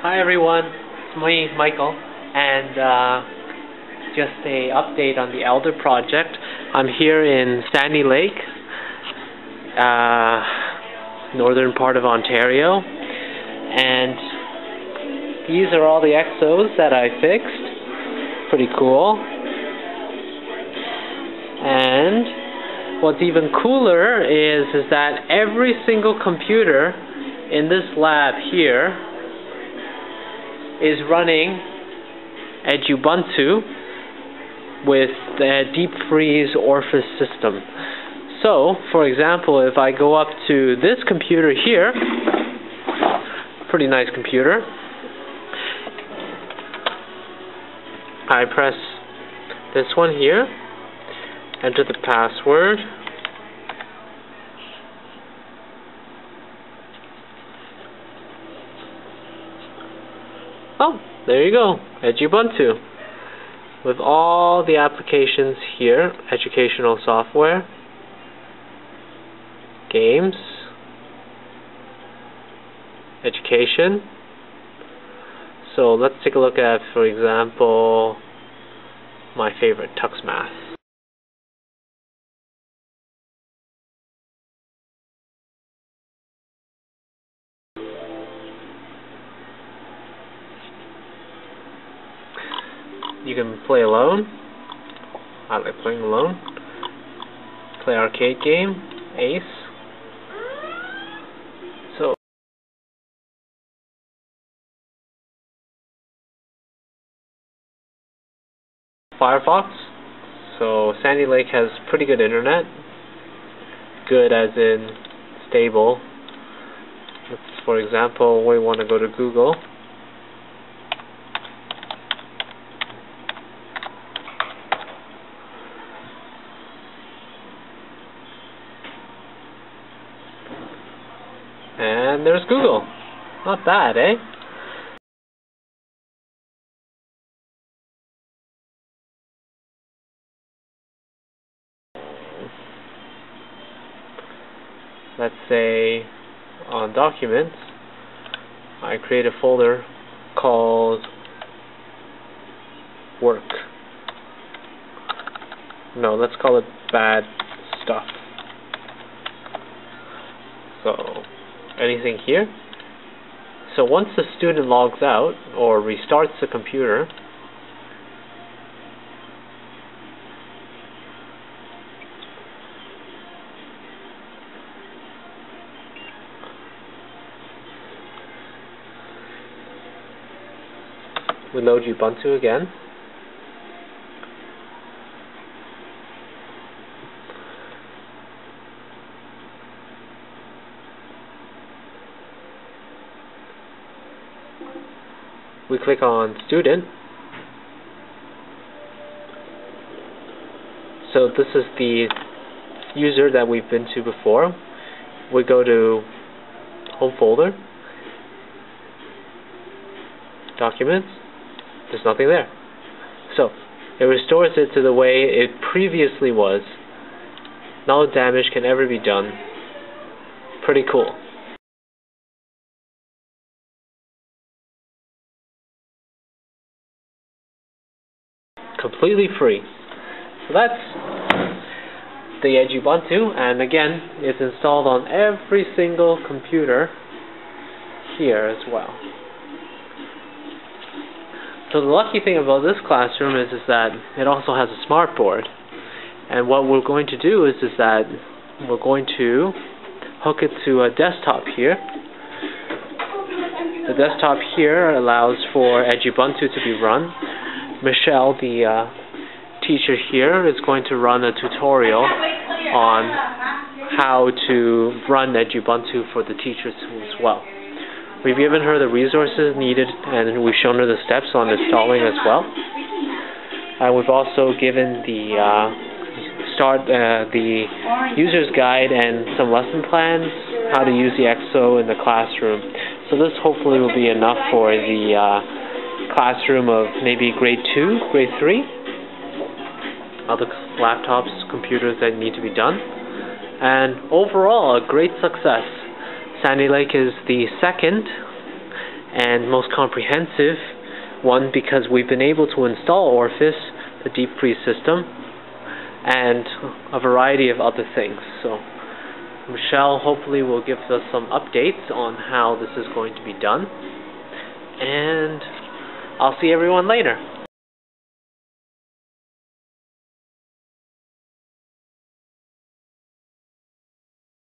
Hi everyone, it's me, Michael, and uh, just a update on the Elder project. I'm here in Sandy Lake, uh, northern part of Ontario, and these are all the XOs that I fixed. Pretty cool. And what's even cooler is is that every single computer in this lab here is running Edubuntu with the Deep Freeze Ofris system. So, for example, if I go up to this computer here, pretty nice computer, I press this one here, enter the password, Oh, there you go, Edubuntu. With all the applications here, educational software, games, education. So let's take a look at, for example, my favorite, TuxMath. you can play alone. I like playing alone. Play arcade game, Ace. So Firefox. So Sandy Lake has pretty good internet. Good as in stable. For example, we want to go to Google. And there's Google. Not bad, eh? Let's say on Documents, I create a folder called Work. No, let's call it Bad Stuff. So, anything here. So once the student logs out or restarts the computer, we load Ubuntu again. We click on student. So this is the user that we've been to before. We go to home folder. Documents. There's nothing there. So it restores it to the way it previously was. No damage can ever be done. Pretty cool completely free. So that's the Edubuntu, and again, it's installed on every single computer here as well. So the lucky thing about this classroom is, is that it also has a smart board. And what we're going to do is, is that we're going to hook it to a desktop here. The desktop here allows for Edubuntu to be run Michelle, the uh, teacher here, is going to run a tutorial on how to run Edubuntu for the teachers as well. We've given her the resources needed and we've shown her the steps on installing as well. And we've also given the uh, start uh, the user's guide and some lesson plans, how to use the XO in the classroom. So this hopefully will be enough for the uh, classroom of maybe grade 2, grade 3, other laptops, computers that need to be done. And overall, a great success. Sandy Lake is the second and most comprehensive one because we've been able to install Ofris, the deep freeze system, and a variety of other things. So Michelle hopefully will give us some updates on how this is going to be done. And I'll see everyone later.